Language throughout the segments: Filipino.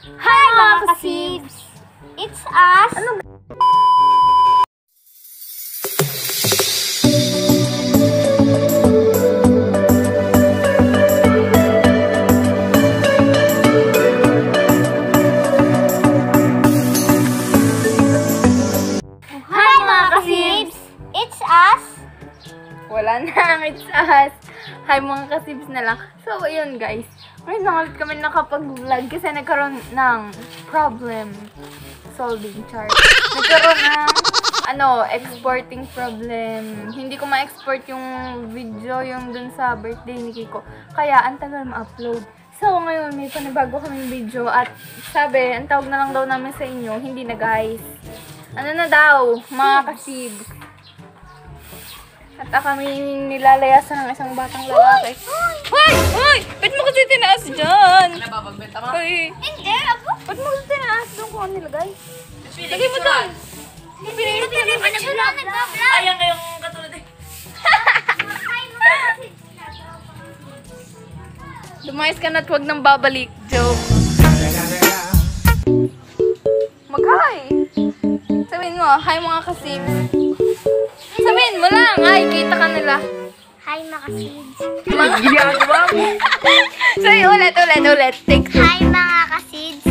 Hi mga kasibs! It's us! Ano Hi mga kasibs na lang. So, ayun guys. Ngayon na ulit kami nakapag-vlog kasi nagkaroon ng problem solving chart. Nagkaroon ng ano, exporting problem. Hindi ko ma-export yung video yung dun sa birthday ni Kiko. Kaya, ang ma-upload. So, ngayon may panibago kaming video at sabi, ang tawag na lang daw namin sa inyo, hindi na guys. Ano na daw, mga kasibs. At kami nilalayasan ng isang batang lalaki. Hoy! Hoy! Ba't mo kasi tinaas dyan? Nababagbenta mo? Hoy! Hindi! Ako! Ba't mo kasi tinaas doon kung ano nilagay? Lagay mo doon! Ayan kayong katulad eh. Lumayas ka na at huwag nang babalik. Joke. Mag-hi! Sabihin mo, hi mga kasibs. Sabihin mo lang, hi, kita ka nila. Hi mga kasibs! Mga ginagawa mo. Sorry, ulit, ulit, ulit. Take two. Hi mga kasibs!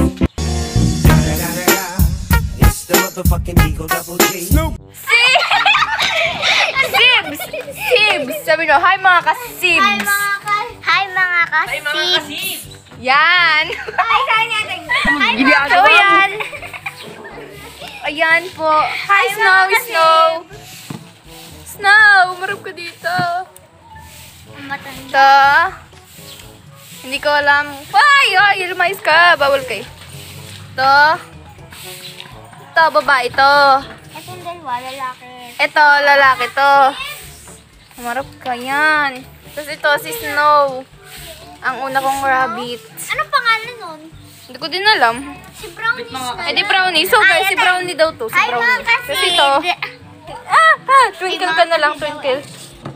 Double G. Sibs! Sibs! Sabi nyo, hi mga kasibs! Hi mga ka... Hi mga Ay, mga kasibs! kasib! Yan! Hi, hi natin! Hi mga So, yan! Ayan po. Hi, Snow! Snow! Snow! Marap ka dito. Matanda. Ito. Hindi ko alam. Ay! Ay! Lumayas ka! Bawal kay. Ito. Ito, babae ito. Ito yung dalawa, lalaki. Ito, lalaki to. Marap ka yan. Tapos ito, si Snow. Ang una kong rabbit. Ano pangalan nun? Hindi ko din alam. Si Brownie na Eh di brownie. So guys, si brownie daw to. Si brownie. Kasi ito. Ah, ah, twinkle ka na lang, twinkle.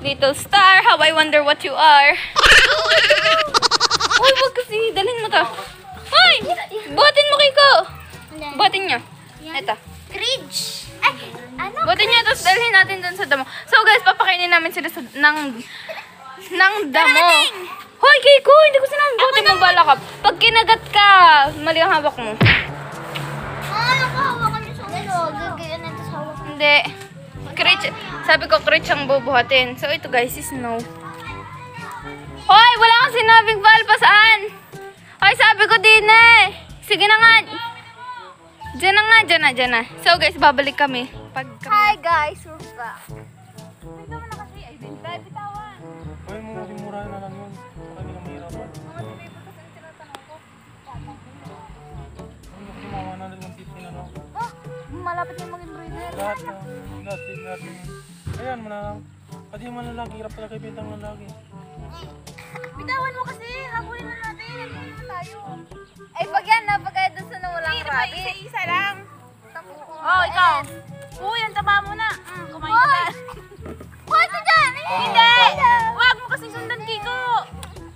Little star, how I wonder what you are. Uy, wag kasi. Dalhin mo to. Hoy! Buhatin mo kay ko. Buhatin niyo. Ito. Fridge. Ay, ano? Buhatin niyo, tapos dalhin natin dun sa damo. So guys, papakainin namin sila sa, ng, ng damo. Hoy, Kiko, hindi ko sinabi. Buhatin mo bala ka. Pag kinagat ka, mali ang hawak mo. Ah, nakahawakan niyo sa ulo. Gagayan natin sa hawak. Hindi. Crutch. Sabi ko, crutch ang bubuhatin. So, ito guys, is no. Hoy, wala kang sinabing valpasaan. Hoy, sabi ko din eh. Sige na nga. Diyan na nga, diyan na, diyan na. So guys, babalik kami. Pag Hi guys, we're back. Ito mo na kasi, ay, din. bitawan. Ay, mo kasi mura na lang yun. Hindi na mahirapan. Mga po kasi tinatanong ko. Ano kasi mga 150 na no? Oh, malapit na mag-embroider. Lahat na. Lahat na. Ayan mo na lang. Kasi yung malalaki, hirap talaga ibenta ang lalaki. Bitawan mo kasi, habulin na natin. Nandito na tayo. Ay, pag yan na, pag doon sa nawalang rabbit. Isa-isa lang. Oh, ikaw. Uy, ang taba mo na. Mm, kumain ka ba? Hoy, ito dyan! Hindi! Huwag mo kasi sundan, Kiko.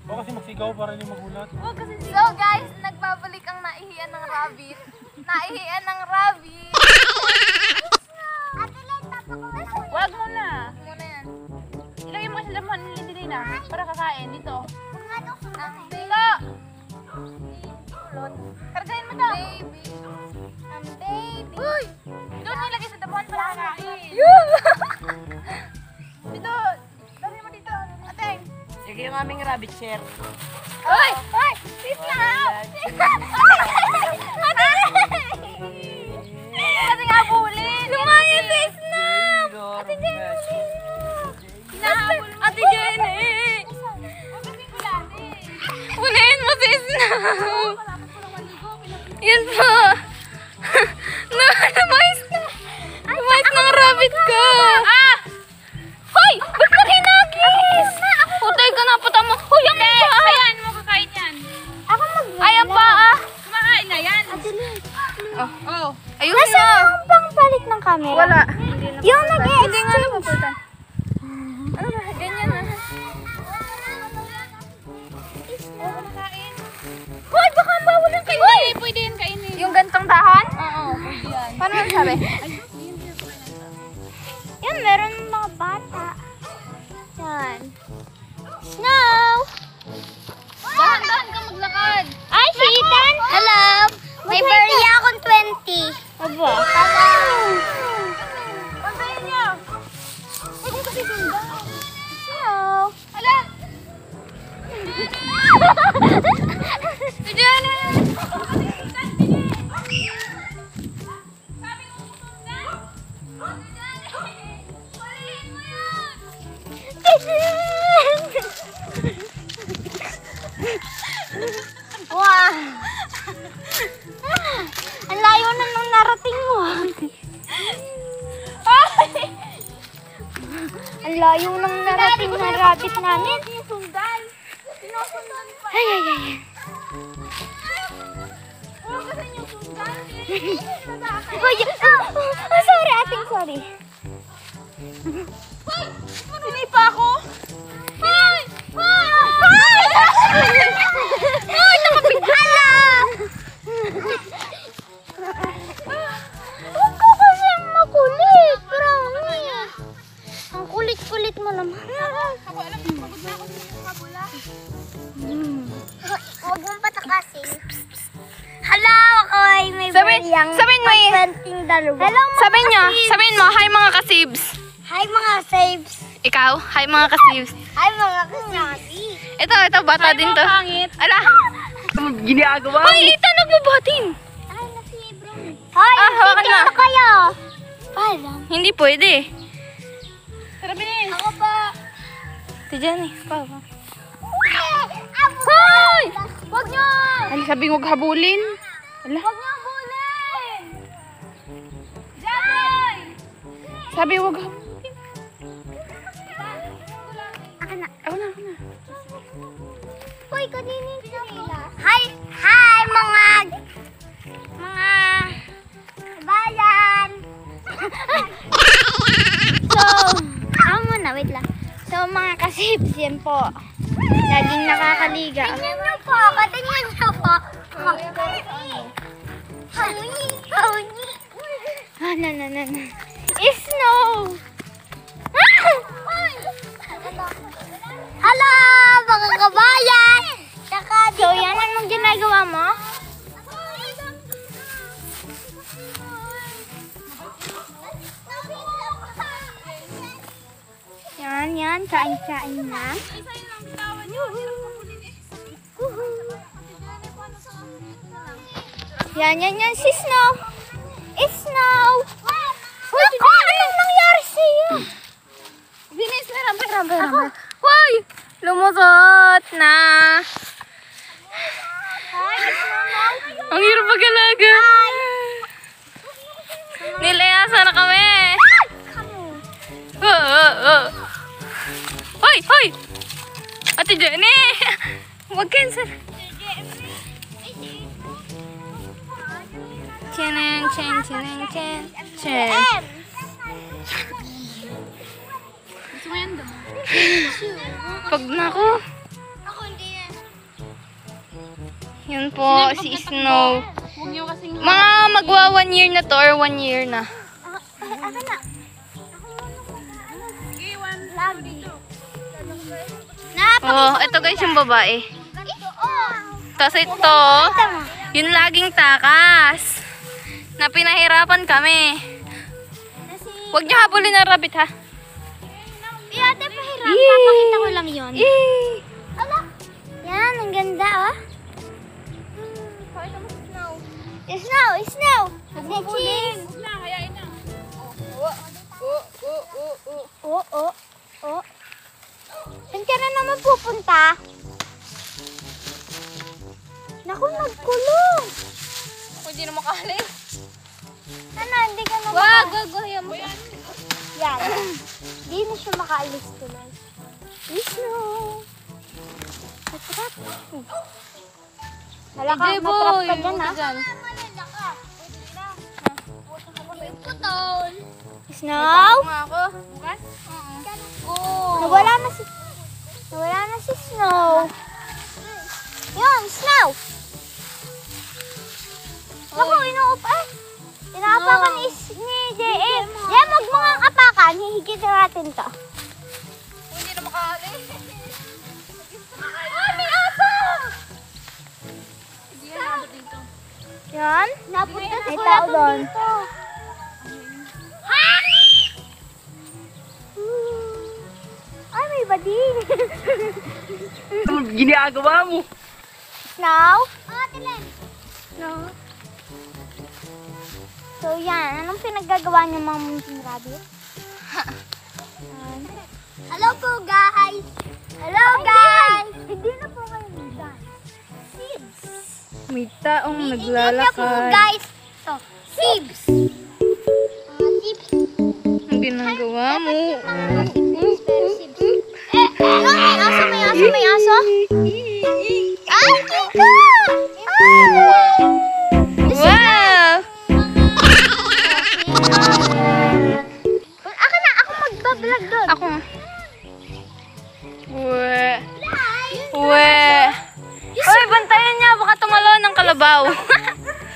O kasi magsigaw para hindi magulat. Huwag kasi So guys, nagbabalik ang naihian ng rabbit. Naihian ng rabbit. Ate. Huwag mo na. Muna yan. Ilagay mo kasi laman ni Lindilina para kakain dito. Dito! Kargahin mo daw. Baby. Ang baby. Uy! Doon nilagay sa damuhan para kakain. Dito. Lagay mo dito. Ateng. Sige yung aming rabbit share. Uy! Uy! Sis lang! Kasi mga bata. Yan. Snow! Dahan-dahan ka maglakad. Ay, si Ethan! Hello! May barya akong 20. Aba. Uy, ah, ah, sorry, ating sorry. Sinipa ako. Dalawa. Hello, mga Sabihin kasibs. sabihin mo, hi mga kasibs. Hi, mga saves. Ikaw, hi mga kasibs. Hi, mga kasibs. Ito, ito, bata din to. Pangit. Ala! Ginagawa Ay, ito, nagbabatin. Ay, nasi bro. Hi, Ah, hawakan na. dito kayo. Paalam. Hindi pwede. Tara, bilis. Ako pa. Ito dyan eh. Pa, pa. Hoy! Huwag niyo! Ano sabi huwag habulin? Ala. Huwag niyo Sabi huwag habulin. Ako na. Ako na, ako na. Uy, kanina yung. Hi! Hi, mga... Mga... Bayan! so, ako muna, wait lang. So, mga kasibs, yan po. Laging nakakaliga. Tingnan niyo po, katingnan niyo po. Hauni, hauni. Ah, na, na, na, na. Snow! Hello, mga kabayan! So, yan anong ginagawa mo? Yan, yan. Kain-kain na. Yan, yan, yan. Si Snow. Eh, Snow. Meron, meron, meron. Hoy! Lumusot na. Ang hirap mag-alaga. Nilayasa na kami. Oh, oh, oh. Hoy, hoy! Ate Jenny! Huwag chen, chen, chen. Pag na ako. Ako hindi yan. Yun po, si Snow. Huwag niyo kasing... Mga magwa one year na to or one year na. Ako na. Iwan. Lagi. Oh, ito guys yung babae. Tapos ito, yung laging takas. Na pinahirapan kami. Huwag niyo habulin ng rabbit ha. Ate, pahirap. Yay! Papakita ko lang yun. Yay! Ala. Yan, ang ganda, oh. Snow. Snow, snow. Cheese. Huwag na, na. Oo, oo, oo. Saan ka na naman pupunta? Naku, nagkulong. Kung di na makalis. Ano, hindi ka na Wag, maka- wag, wag. mo. Yan. Hindi na siya makaalis tuloy. Snow. Matrap. Wala ka, Jeboy, matrap ka dyan, ha? ka dyan. Snow? Nga ako. Bukas? Nawala na si... Nawala na si Snow. Yun, Snow. Naku, inuup eh. Tinapon apakan is ni J.A. Yan, huwag mo nga apakan. Hihigit natin to. Yan. Napunta sa tao doon. Ha? Ay, may bading. Ano ginagawa mo? Snow? Oo, Tilen. Snow. So, yan. Anong pinaggagawa niyo mga munting rabbit? Hello po, guys! Hello, guys! Hindi na po kayo dyan. Sibs. May taong Iingat niyo po, guys. To, sibs. Mga sibs. Ang ginagawa mo. Eh, ano? May aso, may aso, may aso. Ay, kika! Ay! Ako na, ako magbablog doon. Ako. We. We. Uy, bantayan niya. Baka tumalo ng kalabaw.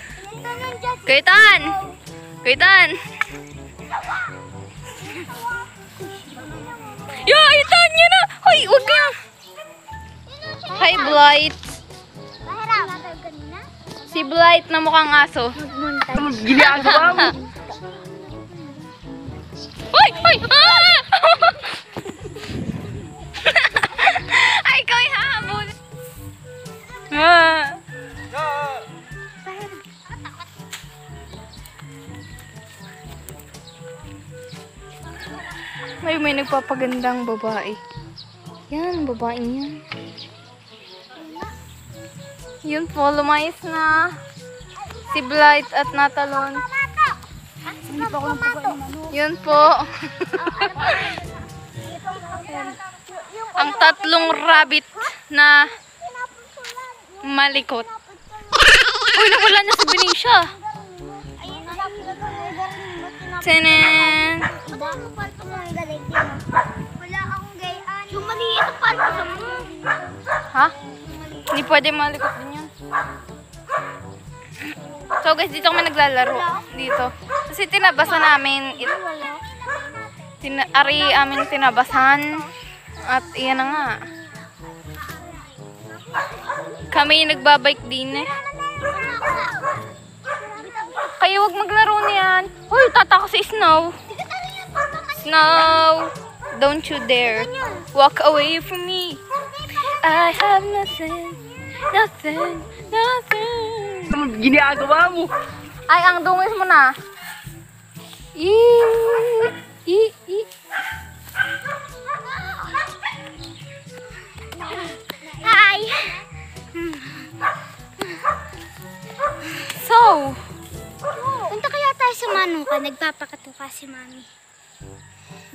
Kaitan! Kaitan! Yo, itan niya na! Hoy, huwag kang... Hi, Blight. Si Blight na mukhang aso. Ano ginagawa mo? Hoy! Hoy! Ah! ikaw ay hahabol. Ah. May may nagpapagandang babae. Yan, babae yan. Yun po, lumayas na. Si Blight at Natalon. Yun po. Ang tatlong rabbit na malikot. Uy, nawala na si Benicia. Tenen. Yung maliit ang parang sa mo. Ha? Hindi pwede malikot din yun. So guys, dito kami naglalaro. Dito. Kasi tinabasan namin. Tina, ari amin tinabasan. At iyan na nga. Kami nagbabike din eh. Kayo wag maglaro niyan. Uy, tataka si Snow. Snow, don't you dare walk away from me. I have nothing, nothing, nothing. Ano ginagawa mo? Ay, ang dungis mo na. I, i, i. Hi! So, Punta kaya tayo sa Manuka. Nagpapakatuka si Mami.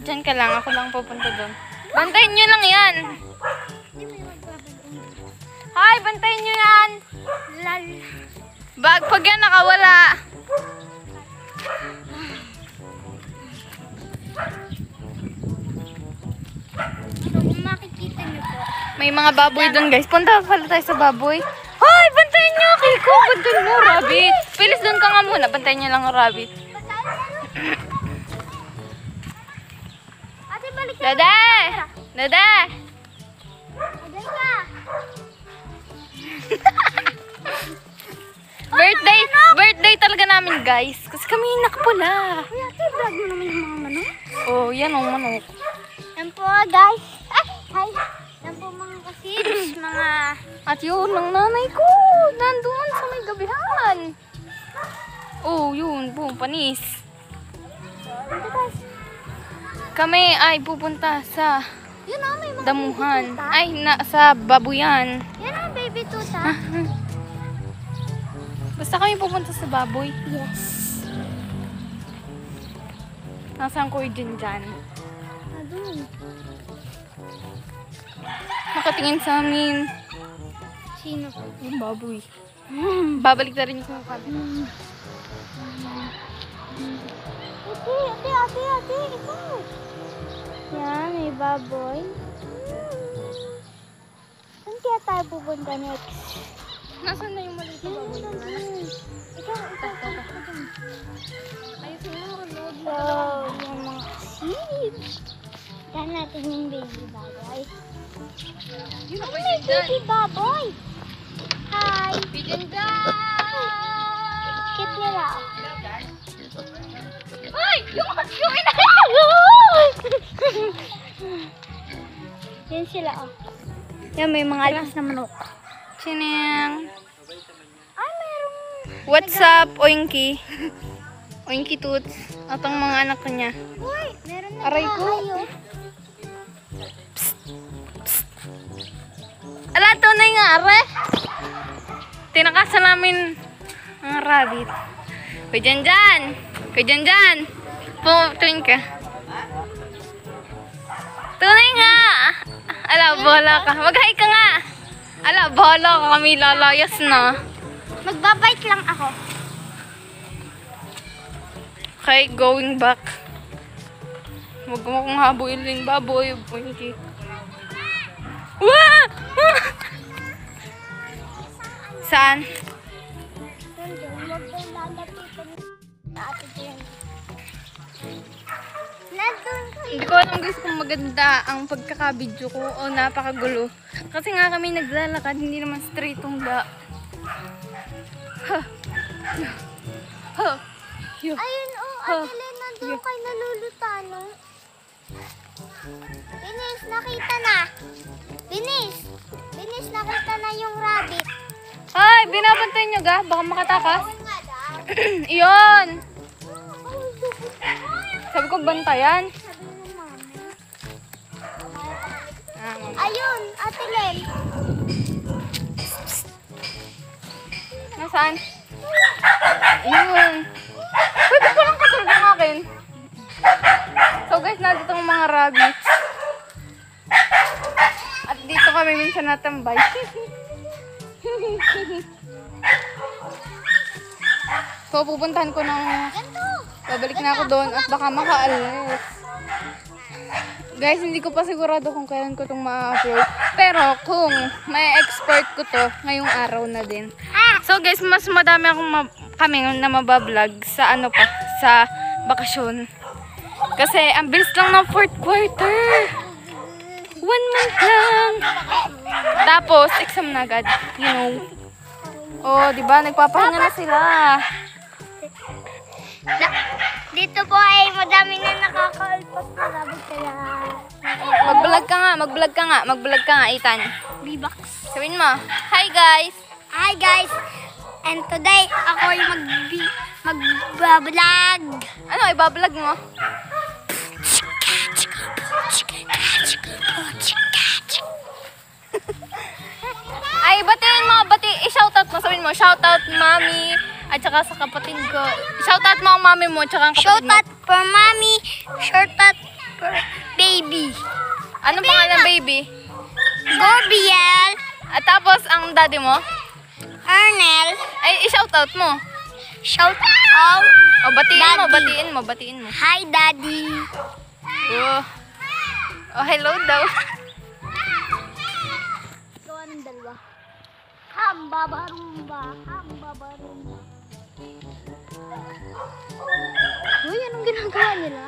dyan ka lang. Ako lang pupunta doon. Bantayin nyo lang yan. Hi, bantayin nyo yan. Lal. Bag, pag yan nakawala. So, kung makikita niyo po. May mga baboy doon, guys. Punta pala tayo sa baboy. Hoy, bantayin nyo, Kiko. Bantayin mo, rabbit. Pilis doon ka nga muna. Bantayin nyo lang ang rabbit. Dada! Dada! Birthday, birthday talaga namin, guys. Kasi kami nakapula. Uy, ate, vlog mo naman yung mga manok. Oh, yan ang manok. Yan po, guys. Ay, hi. Yan po mga kasibs, mga... At yun, ang nanay ko. Nandun sa may gabihan. Oh, yun. Boom, panis. Kami ay pupunta sa Yun na, may mga damuhan. Ay, na, sa babuyan. Yan ang baby tuta. Basta kami pupunta sa baboy. yes. Nasaan ko dyan dyan? Adun. Nakatingin sa amin. Sino? Yung baboy. Hmm, babalik na rin yung kabi. Ate, ate, ate, ate, ikaw. Yan, may baboy. Hmm. Saan kaya tayo pupunta next? Nasaan na yung maliit na baboy? Yan, yan. Ikaw, ikaw, ikaw, ikaw. Ayusin mo, load mo. So, yung mga seeds. Saan natin yung baby baboy? Ay, may baby baboy! Hi! Pigeon dyan! Cute nila. Ay! Yung, yung Yan sila, oh. Yan, may mga alpas na manok. Chinang! Ay, mayroong... What's up, Oinky? Oinky Toots. At ang mga anak niya. Uy, meron na Aray ko. kayo. Ala, tunay nga, are. Tinakasan namin ang rabbit. Kuy dyan dyan. Kuy dyan dyan. Pumutuin ka. Tunay nga. Ala, bola ka. Mag-hi ka nga. Ala, bola ka kami lalayas na. Magbabite lang ako. Okay, going back. Huwag mo kong habulin, baboy. Oinky. Nandun ka. Hindi ko alam guys kung maganda ang pagkakabidyo ko o napakagulo. Kasi nga kami naglalakad, hindi naman straight ang da. Ha. Ha. Ayun, oh, Len, nandun kay nalulutano. Binis, nakita na. Binis. Binis, nakita na yung rabbit. Ay, binabantay nyo ga? Baka makatakas. Iyon! Sabi ko bantayan. Ayun, Ate Len. nasaan? Iyon. Pwede ko lang rabbits. At dito kami minsan natambay. so pupuntahan ko ng. Babalik na ako doon at baka makaalis. Guys, hindi ko pa sigurado kung kailan ko itong ma-upload. Pero kung may export ko to, ngayong araw na din. So guys, mas madami akong ma- kami na mabablog sa ano pa, sa bakasyon. Kasi ang bilis lang ng fourth quarter. One month lang. Tapos, exam na agad. You know. Oh, di ba? Nagpapahinga na sila. Dito po ay madami na nakakaalpas na rabbit kaya Mag-vlog ka nga, mag-vlog ka nga, mag-vlog ka nga, Ethan. bibax. Sabihin mo, Hi guys! Hi guys! And today, ako ay mag magbablog. Ano, ibablog mo? Ay, batiin mo, bati, i-shoutout mo, sabihin mo, shoutout mami, at saka sa kapatid ko. Shoutout mo ang mami mo, at saka ang kapatid Shout mo. out for mommy, shout out for baby. Ano pangalan, baby? Gorbiel, At tapos, ang daddy mo? Arnel, Ay, i-shoutout mo. shout out. O, batiin mo, Daddy. batiin mo, batiin mo. Hi daddy. Oh, oh hello daw. Hamba barumba, hamba barumba. Uy, anong ginagawa nila?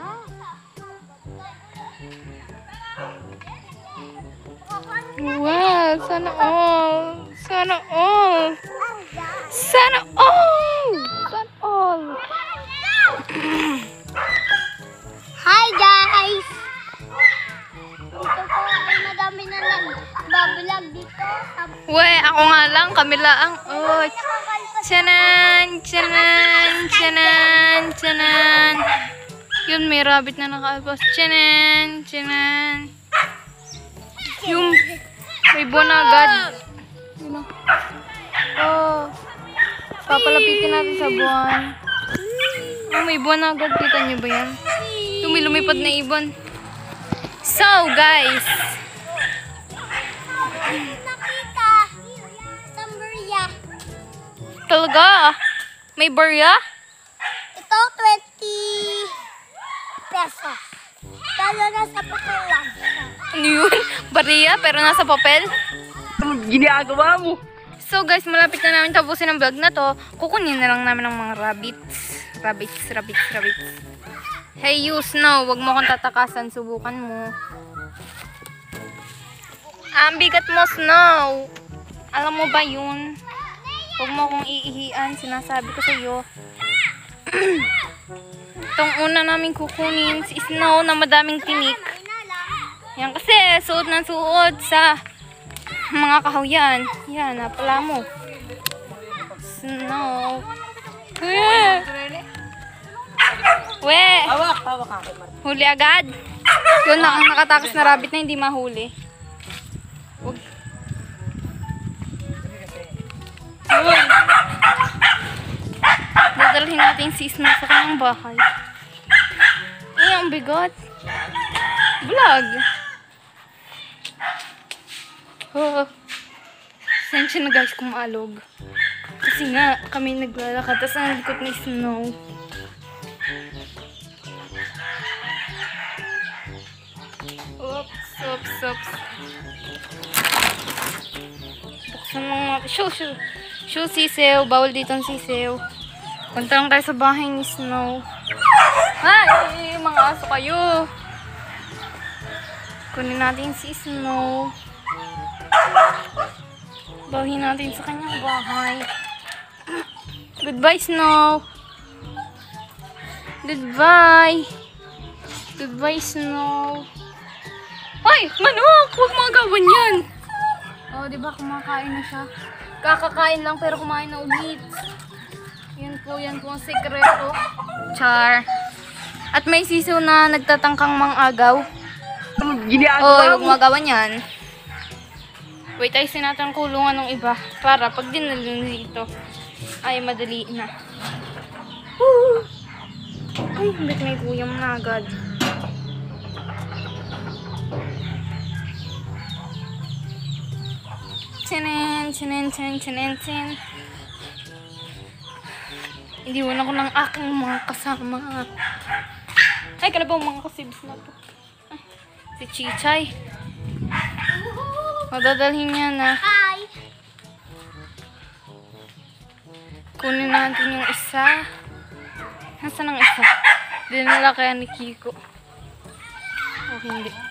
Wow, sana all. Sana all. Sana ako nga lang, kami lang. Oh, Nakakalpas Tiyanan, tiyanan, tiyanan, tiyanan. Yun, may rabbit na nakaalpas. Tiyanan, tiyanan. Yung, may buwan agad. Yun o. Oh. Papalapitin natin sa buwan. Oh, may buwan agad. Kita niyo ba yan? Yung may lumipad na ibon. So, guys. Talaga? May barya? Ito, 20 pesos. Pero nasa papel lang. Ano yun? Barya, pero nasa papel? Ano ginagawa mo? So guys, malapit na namin tapusin ang vlog na to. Kukunin na lang namin ang mga rabbits. Rabbits, rabbits, rabbits. Hey you, Snow, wag mo akong tatakasan. Subukan mo. Ang bigat mo, Snow. Alam mo ba yun? Huwag mo akong iihian. Sinasabi ko sa'yo. Itong una namin kukunin si Snow na madaming tinik. Yan kasi, suot ng suot sa mga kahuyan. Yan, napala mo. Snow. We! We! Huli agad. Yun na ang nakatakas na rabbit na hindi mahuli. Uy. Dadalhin natin si Snow sa kanyang bahay. Ay, ang bigot. Vlog. Oh. Sensya na guys kung maalog. Kasi nga, kami naglalakad. Tapos ang likot ni Snow. Oops, oops, oops. Buksan mo mga... Shoo, shoo. Shoo, sisew. Bawal dito ang sisew. Punta lang tayo sa bahay ni Snow. Ay, mga aso kayo. Kunin natin si Snow. Bahin natin sa kanyang bahay. Goodbye, Snow. Goodbye. Goodbye, Snow. Ay, manok! Huwag mo agawan yan! Oh, di ba kumakain na siya? Kakakain lang pero kumain na ulit. Yan po, yan po ang sekreto. Char. At may siso na nagtatangkang mang-agaw. Anong Oh, ginagawa huwag mo agawan yan. Wait, ayusin natin ang kulungan ng iba. Para pag dinalo dito, ay madali na. Woo! Ay, ba't may kuyam na agad? Tinin, tinin, tinin, tinin, tin. Iniwan ako ng aking mga kasama. Ay, kalabaw mga kasibs na to. Ay, si Chichay. Madadalhin niya na. Hi! Kunin natin yung isa. Nasaan ang isa? Dinala kaya ni Kiko. O hindi.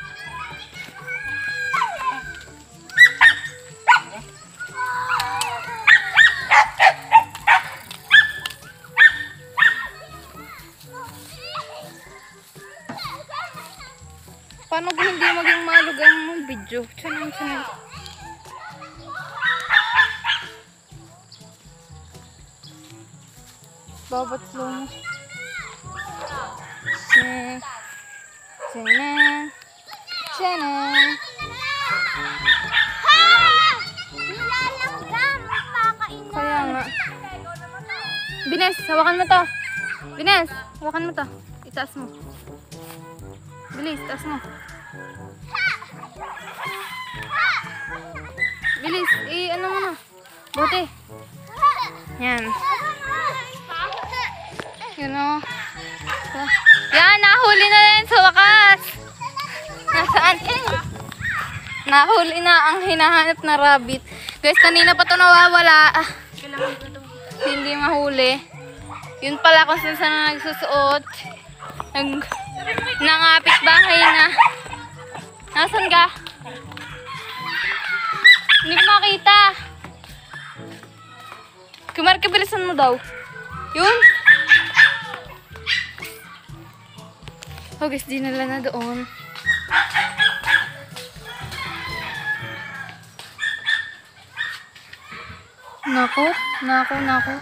Paano kung hindi maging malug ang video? Tiyan, tiyan. Babat. Ha! Nilalanggam! Kakain na. Kaya nga. Bines, hawakan mo to. Bines, hawakan mo to. Itaas mo. Bilis, itaas mo. Bilis, i ano mo na. Buti. Yan. Yun o. Yan, nahuli na rin sa wakas. Nasaan? Nahuli na ang hinahanap na rabbit. Guys, kanina pa to nawawala. Ah, Hindi mahuli. Yun pala kung saan saan na nagsusuot. Nag, nangapit bahay na. Nasaan ka? Hindi ko makita. Kumarke, bilisan mo daw. Yun. Oh guys, dinala na doon. Nako, nako, nako.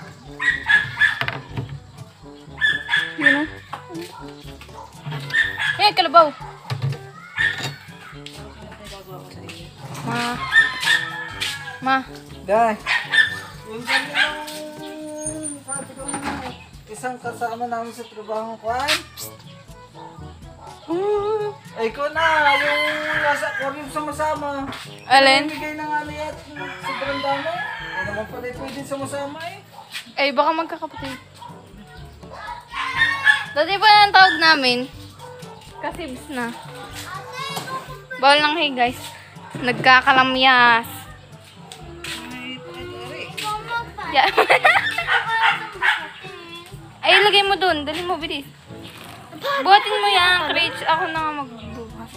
Yun o. Eh, kalabaw. Ma. Ma. Dai. Yung ganyan sabi ko nga, isang kasama namin sa trabaho ko ay. Ay ko na, yung nasa korin sumasama. Alin? Bigay na nga niya at sobrang dami. Ay naman pala pwede sumasama eh. Ay, baka magkakapatid. Dati pa ang tawag namin. Kasibs na. Bawal lang hey guys. Nagkakalamyas. Ay, ilagay mo dun. Dali mo, bilis. Buhatin mo yan, Critch. Ako na nga magbubuhat.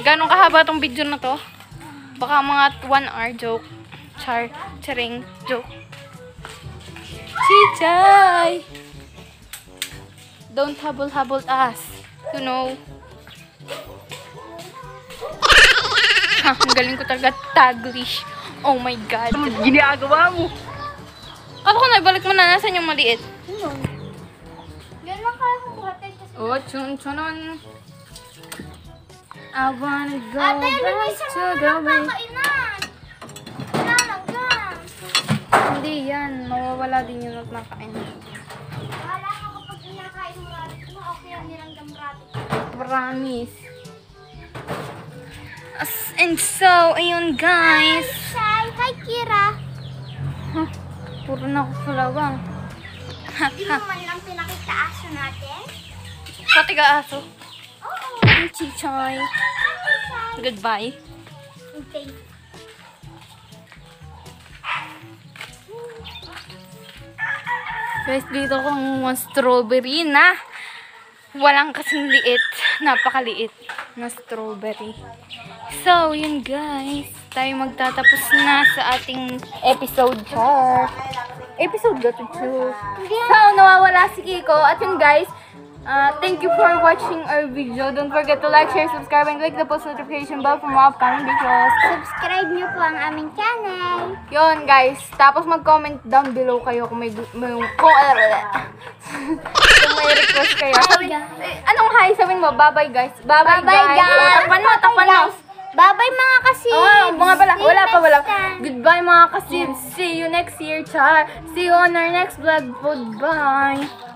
Ganong kahaba tong video na to? Baka mga 1 hour joke. Char, charing, joke. Chichay! Don't habol-habol us. You know. Ang galing ko talaga taglish. Oh my God. Ano ginagawa mo? Ako ko na, balik mo na. Nasaan yung maliit? Yan lang kaya kung hotel kasi. Oh, chun chunon. I wanna go Ate, back to the way. Hindi yan. Mawawala din yung not nakain. Wala ka kapag kinakain mo rabbit mo, okay ang nilanggam rabbit. Promise. And so, ayun guys. Hi, hi Kira. Puro na ako kalawang. Hindi mo man lang pinakita aso natin. Pati ka aso. Oo. Chichay. Hi, Goodbye. Okay. Guys, dito kong strawberry na walang kasing liit. Napakaliit na strawberry. So, yun guys. Tayo magtatapos na sa ating episode char. Episode ga to, Chu? So, nawawala si Kiko. At yun guys, uh, thank you for watching our video. Don't forget to like, share, subscribe, and click the post notification bell for more upcoming videos. Subscribe niyo po ang aming channel. Yun, guys. Tapos mag-comment down below kayo kung may, may kung, kung may request kayo. Sabi, eh, anong hi? Sabihin mo, bye-bye, guys. Bye-bye, guys. guys. Takpan mo, takpan mo. Bye-bye mga kasi. Oh, mga pala. Wala pa, wala. time. Goodbye, mga kasibs. See you next year, char. See you on our next vlog. Goodbye.